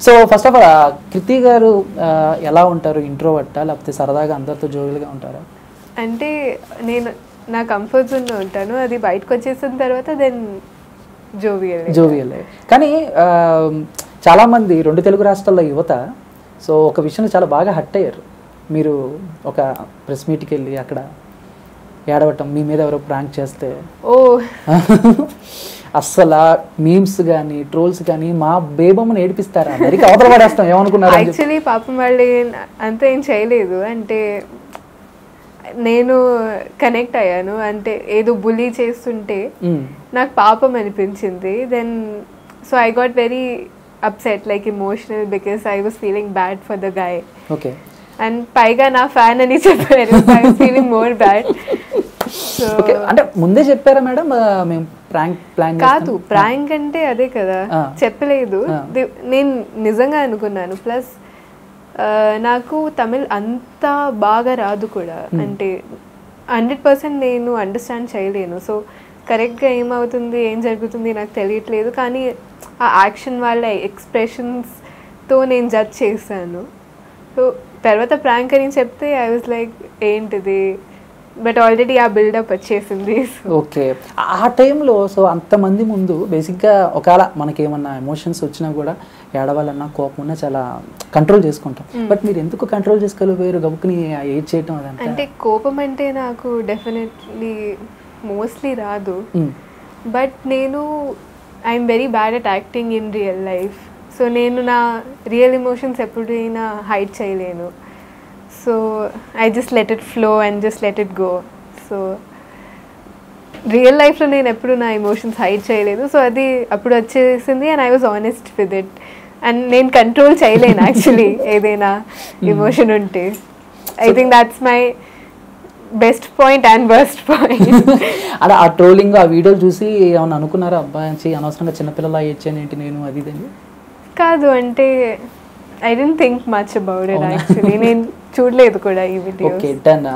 So first of all Kriti garu ఆ, ఎలా ఉంటారు? ఇంట్రోవర్టా లేకపోతే సరదాగా అందరితో జోవియల్గా ఉంటారా? అంటే నేను నా కంఫర్ట్ జోన్లో ఉంటాను. అది బయటకు వచ్చేసిన తర్వాత దెన్ జోవియల్ జోవియల్ కానీ ఆ, చాలామంది రెండు తెలుగు రాష్ట్రాల్లో యువత సో ఒక విషయంలో చాలా బాగా హట్ అయ్యారు. మీరు ఒక ప్రెస్ మీట్కి వెళ్ళి అక్కడ ఏడవటం మీ మీద ఎవరో ప్రాంక్ చేస్తే. ఓ అస్సలు మీమ్స్ కానీ ట్రోల్స్ కానీ మా బేబమ్మని ఏడిపిస్తారా? అందరికి అవతల పడేస్తాం. ఏమనుకున్నారు. యాక్చువల్లీ పాపం వాళ్ళు అంత ఏం చేయలేదు. అంటే నేను కనెక్ట్ అయ్యాను. అంటే ఏదో బులీ చేస్తుంటే. నాకు పాపం అనిపించింది. Then so I got very upset like emotional because I was feeling bad for the guy okay and పైగా నా ఫ్యాన్ అని చెప్పారు. I feeling more bad okay అంటే ముందే చెప్పారా మేడం? మేము ప్రాంక్ ప్లాన్ కాదు ప్రాంక్ అంటే అదే కదా. చెప్పలేదు. నేను నిజంగా అనుకున్నాను. ప్లస్ నాకు తమిళ్ అంత బాగా రాదు కూడా. అంటే హండ్రెడ్ పర్సెంట్ నేను అండర్స్టాండ్ చేయలేను. సో కరెక్ట్గా ఏమవుతుంది ఏం జరుగుతుంది నాకు తెలియట్లేదు. కానీ ఆ యాక్షన్ వాళ్ళ ఎక్స్ప్రెషన్స్తో నేను జడ్జ్ చేశాను. సో తర్వాత ప్రాంక్ అని చెప్తే ఐ వాజ్ లైక్ ఏంటిది? బట్ ఆల్రెడీ ఆ బిల్డప్ వచ్చేసింది. ఓకే. ఆ టైంలో సో అంతమంది ముందు బేసిక్గా ఒకవేళ మనకి ఏమన్నా ఎమోషన్స్ వచ్చినా కూడా ఏడవాలన్నా కోపం ఉన్నా చాలా కంట్రోల్ చేసుకుంటాం. బట్ మీరు ఎందుకు కంట్రోల్ చేసుకోలేకపోయారు? గబుకుని ఏడ్ చేయటం అదంతా? అంటే కోపం అంటే నాకు డెఫినెట్లీ మోస్ట్లీ రాదు. మ్మ్. బట్ నేను I'm very bad at acting in real life. So నేను నా రియల్ ఎమోషన్స్ ఎప్పుడైనా హైడ్ చేయలేను. So I just let it flow and just let it go so real లైఫ్లో నేను ఎప్పుడు నా ఎమోషన్స్ హైడ్ చేయలేదు. సో అది అప్పుడు వచ్చేసింది and I was honest with it and నేను కంట్రోల్ చేయలేను యాక్చువల్లీ ఏదైనా ఎమోషన్ ఉంటే. I think that's my best point and worst point అలా ఆ ట్రోలింగ్ ఆ వీడియోలు చూసి ఏమన్నా అనుకున్నారా? అబ్బాయి అనవసరంగా చిన్నపిల్లలా ఏడ్చాను ఏంటి నేను? అది కాదు అంటే I don't think much about it actually నేను చూడలేదు కూడా ఈ వీడియో ఓకే డన్